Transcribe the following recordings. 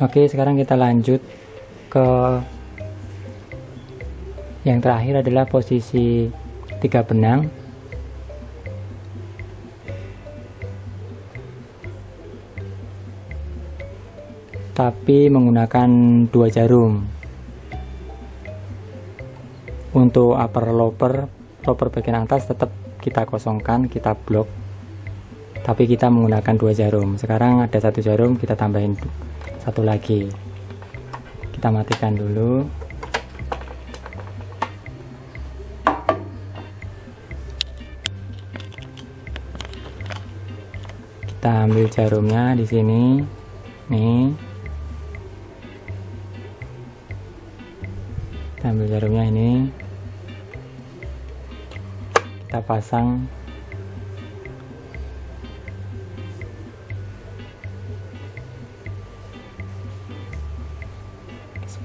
Oke, sekarang kita lanjut ke yang terakhir adalah posisi tiga benang. Tapi menggunakan dua jarum. Untuk upper lower, lower bagian atas tetap kita kosongkan, kita blok. Tapi kita menggunakan dua jarum. Sekarang ada satu jarum, kita tambahin satu lagi. Kita matikan dulu. kita ambil jarumnya di sini nih kita ambil jarumnya ini kita pasang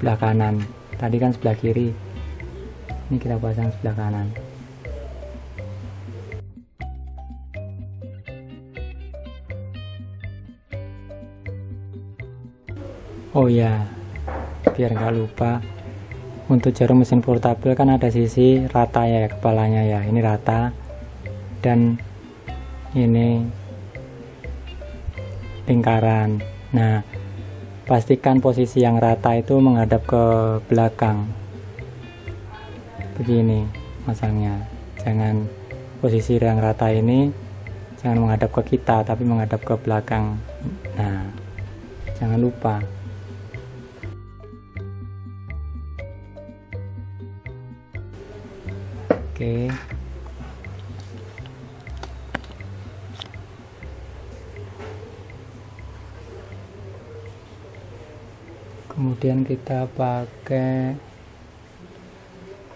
sebelah kanan. Tadi kan sebelah kiri. Ini kita pasang sebelah kanan. Oh ya biar nggak lupa. Untuk jarum mesin portable kan ada sisi rata ya kepalanya ya. Ini rata. Dan ini lingkaran. Nah pastikan posisi yang rata itu menghadap ke belakang. Begini masangnya jangan posisi yang rata ini jangan menghadap ke kita tapi menghadap ke belakang. Nah jangan lupa. Oke. Kemudian kita pakai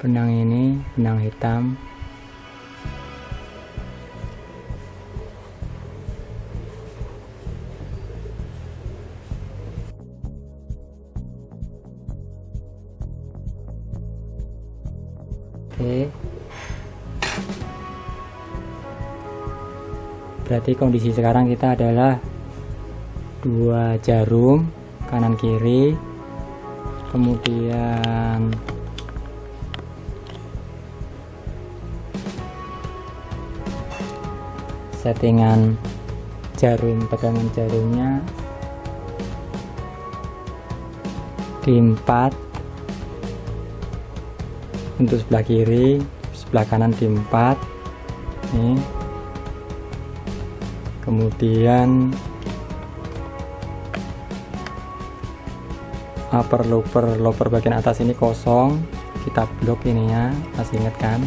benang ini, benang hitam. Oke. berarti kondisi sekarang kita adalah dua jarum kanan kiri kemudian settingan jarum pegangan jarumnya. Di empat untuk sebelah kiri sebelah kanan di empat. Nih. Kemudian upper lower lower bagian atas ini kosong. Kita blok ininya masih inget kan?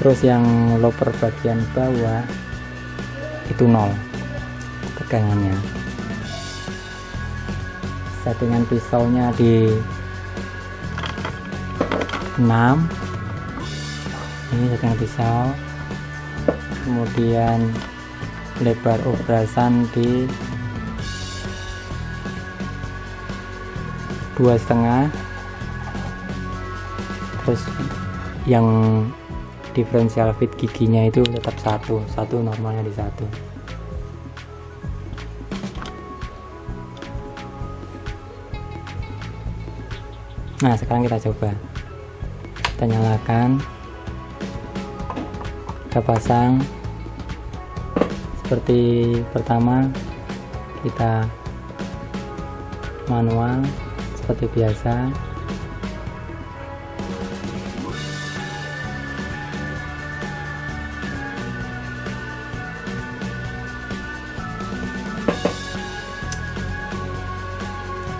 Terus yang lower bagian bawah itu nol tegangannya settingan pisaunya di 6 ini settingan pisau. Kemudian lebar obrasan di dua setengah. Terus yang diferensial fit giginya itu tetap satu satu normalnya di satu. Nah sekarang kita coba. Kita nyalakan. Kita pasang. Seperti pertama kita manual seperti biasa.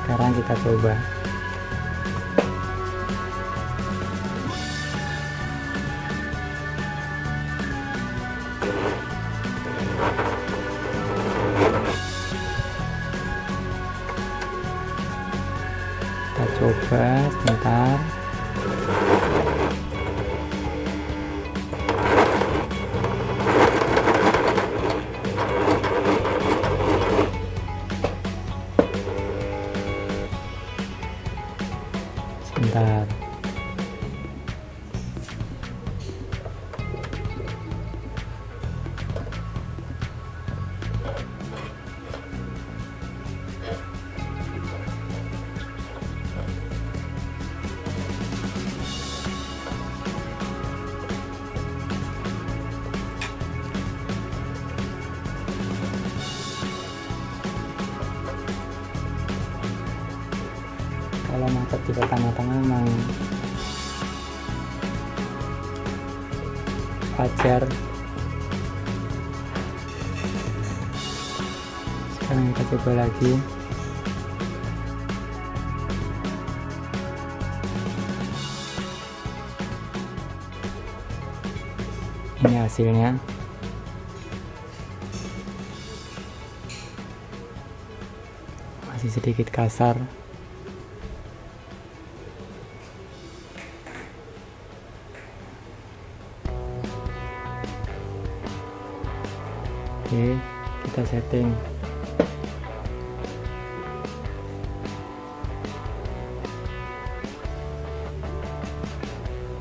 Sekarang kita coba coba sebentar di pertama-tama memang wajar. Sekarang kita coba lagi. Ini hasilnya. Masih sedikit kasar oke kita setting.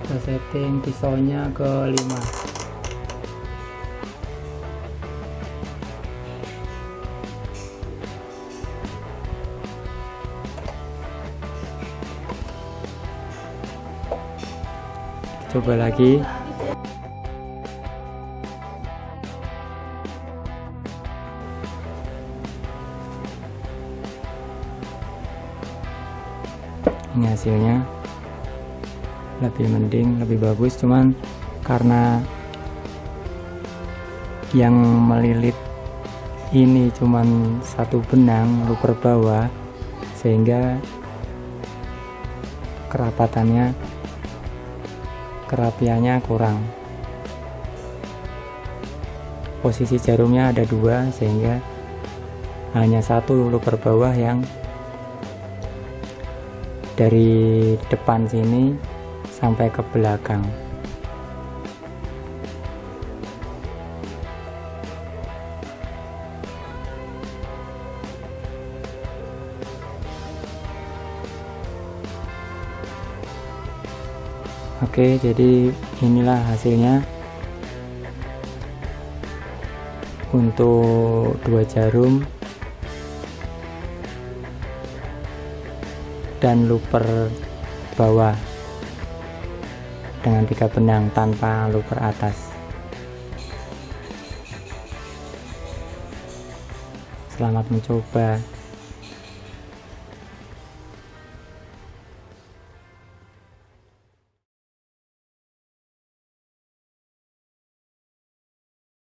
Kita setting pisaunya ke 5 coba lagi ini hasilnya. Lebih mending lebih bagus cuman karena yang melilit ini cuman satu benang luper bawah sehingga kerapatannya kerapiannya kurang. Posisi jarumnya ada dua sehingga hanya satu luper bawah yang dari depan sini sampai ke belakang. Oke jadi inilah hasilnya. Untuk dua jarum dan luper bawah dengan tiga benang tanpa luper atas. Selamat mencoba